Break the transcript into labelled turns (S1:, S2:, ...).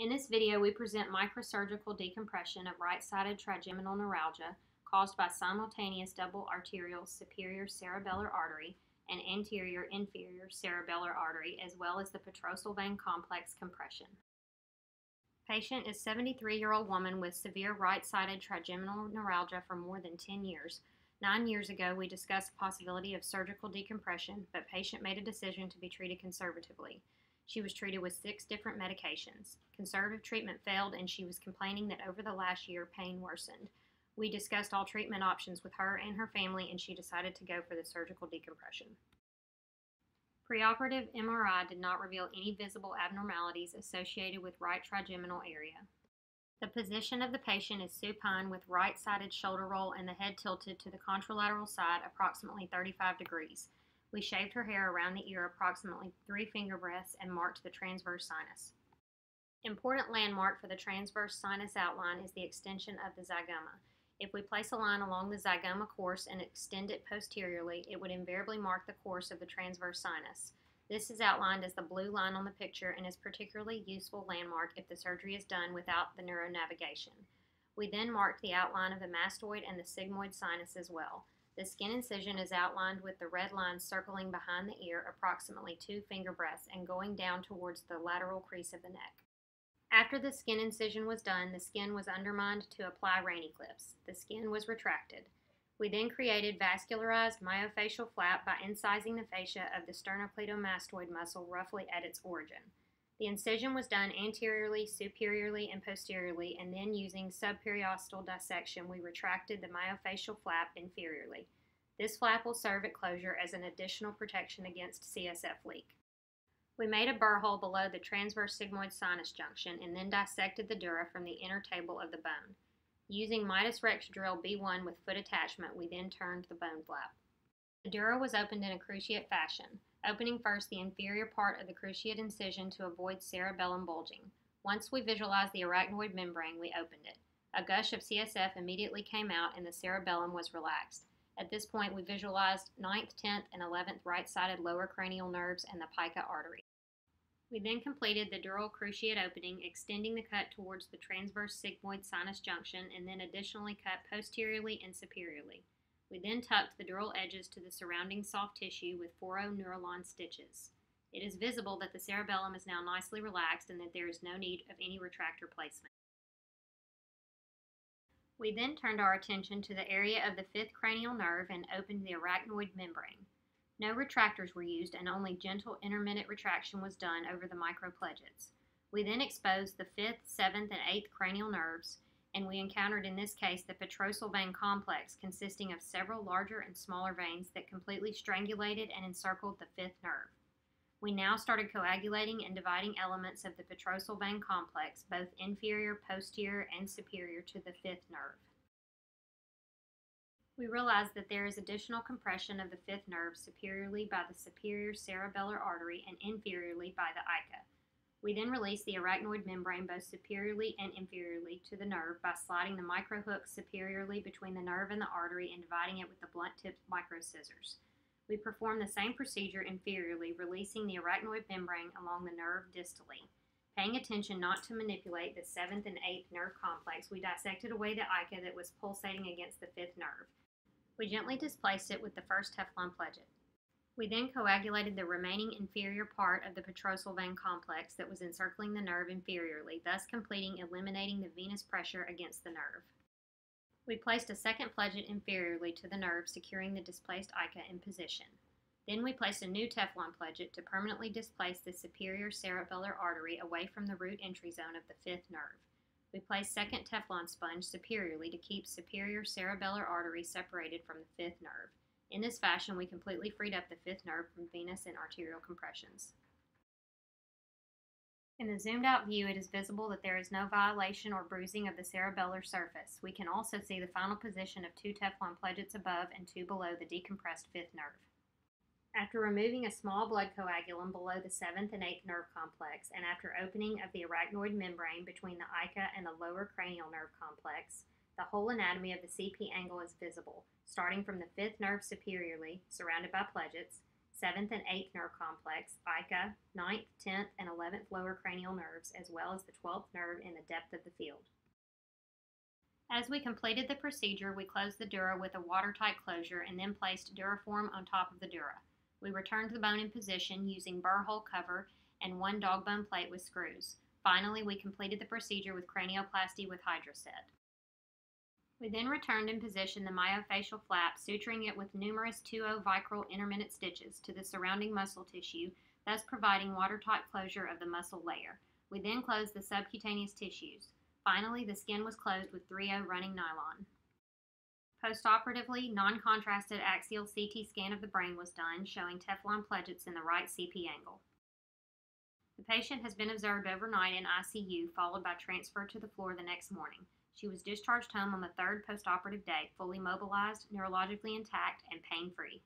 S1: In this video, we present microsurgical decompression of right-sided trigeminal neuralgia caused by simultaneous double arterial superior cerebellar artery and anterior inferior cerebellar artery, as well as the petrosal vein complex compression. Patient is 73-year-old woman with severe right-sided trigeminal neuralgia for more than 10 years. Nine years ago, we discussed possibility of surgical decompression, but patient made a decision to be treated conservatively. She was treated with six different medications. Conservative treatment failed, and she was complaining that over the last year, pain worsened. We discussed all treatment options with her and her family, and she decided to go for the surgical decompression. Preoperative MRI did not reveal any visible abnormalities associated with right trigeminal area. The position of the patient is supine with right sided shoulder roll and the head tilted to the contralateral side approximately 35 degrees. We shaved her hair around the ear approximately three finger breadths and marked the transverse sinus. Important landmark for the transverse sinus outline is the extension of the zygoma. If we place a line along the zygoma course and extend it posteriorly, it would invariably mark the course of the transverse sinus. This is outlined as the blue line on the picture and is particularly useful landmark if the surgery is done without the neuronavigation. We then marked the outline of the mastoid and the sigmoid sinus as well. The skin incision is outlined with the red line circling behind the ear approximately two finger breadths and going down towards the lateral crease of the neck. After the skin incision was done, the skin was undermined to apply Raney clips. The skin was retracted. We then created vascularized myofascial flap by incising the fascia of the sternocleidomastoid muscle roughly at its origin. The incision was done anteriorly, superiorly, and posteriorly, and then using subperiosteal dissection, we retracted the myofascial flap inferiorly. This flap will serve at closure as an additional protection against CSF leak. We made a burr hole below the transverse sigmoid sinus junction and then dissected the dura from the inner table of the bone. Using Midas Rex drill B1 with foot attachment, we then turned the bone flap. The dura was opened in a cruciate fashion opening first the inferior part of the cruciate incision to avoid cerebellum bulging. Once we visualized the arachnoid membrane, we opened it. A gush of CSF immediately came out and the cerebellum was relaxed. At this point, we visualized 9th, 10th, and 11th right sided lower cranial nerves and the PICA artery. We then completed the dural cruciate opening, extending the cut towards the transverse sigmoid sinus junction, and then additionally cut posteriorly and superiorly. We then tucked the dural edges to the surrounding soft tissue with 4 Nurolon stitches. It is visible that the cerebellum is now nicely relaxed and that there is no need of any retractor placement. We then turned our attention to the area of the fifth cranial nerve and opened the arachnoid membrane. No retractors were used and only gentle intermittent retraction was done over the micropledgets. We then exposed the fifth, seventh, and eighth cranial nerves and we encountered in this case the petrosal vein complex consisting of several larger and smaller veins that completely strangulated and encircled the fifth nerve. We now started coagulating and dividing elements of the petrosal vein complex, both inferior, posterior, and superior to the fifth nerve. We realized that there is additional compression of the fifth nerve superiorly by the superior cerebellar artery and inferiorly by the AICA. We then release the arachnoid membrane both superiorly and inferiorly to the nerve by sliding the microhook superiorly between the nerve and the artery and dividing it with the blunt tipped micro scissors. We perform the same procedure inferiorly, releasing the arachnoid membrane along the nerve distally. Paying attention not to manipulate the seventh and eighth nerve complex, we dissected away the AICA that was pulsating against the fifth nerve. We gently displaced it with the first Teflon pledget. We then coagulated the remaining inferior part of the petrosal vein complex that was encircling the nerve inferiorly, thus completing eliminating the venous pressure against the nerve. We placed a second pledget inferiorly to the nerve, securing the displaced AICA in position. Then we placed a new Teflon pledget to permanently displace the superior cerebellar artery away from the root entry zone of the fifth nerve. We placed second Teflon sponge superiorly to keep superior cerebellar artery separated from the fifth nerve. In this fashion, we completely freed up the fifth nerve from venous and arterial compressions. In the zoomed out view, it is visible that there is no violation or bruising of the cerebellar surface. We can also see the final position of two Teflon pledgets above and two below the decompressed fifth nerve. After removing a small blood coagulum below the seventh and eighth nerve complex, and after opening of the arachnoid membrane between the AICA and the lower cranial nerve complex, the whole anatomy of the CP angle is visible, starting from the fifth nerve superiorly, surrounded by pledgets, 7th and 8th nerve complex, AICA, ninth, 10th, and 11th lower cranial nerves, as well as the 12th nerve in the depth of the field. As we completed the procedure, we closed the dura with a watertight closure and then placed Duraform on top of the dura. We returned the bone in position using burr hole cover and one dog bone plate with screws. Finally, we completed the procedure with cranioplasty with HydroSet. We then returned and positioned the myofascial flap, suturing it with numerous 2-0 Vicryl intermittent stitches to the surrounding muscle tissue, thus providing watertight closure of the muscle layer. We then closed the subcutaneous tissues. Finally, the skin was closed with 3-0 running nylon. Postoperatively, non-contrasted axial CT scan of the brain was done, showing Teflon pledgets in the right CP angle. The patient has been observed overnight in ICU, followed by transfer to the floor the next morning. She was discharged home on the third postoperative day, fully mobilized, neurologically intact, and pain-free.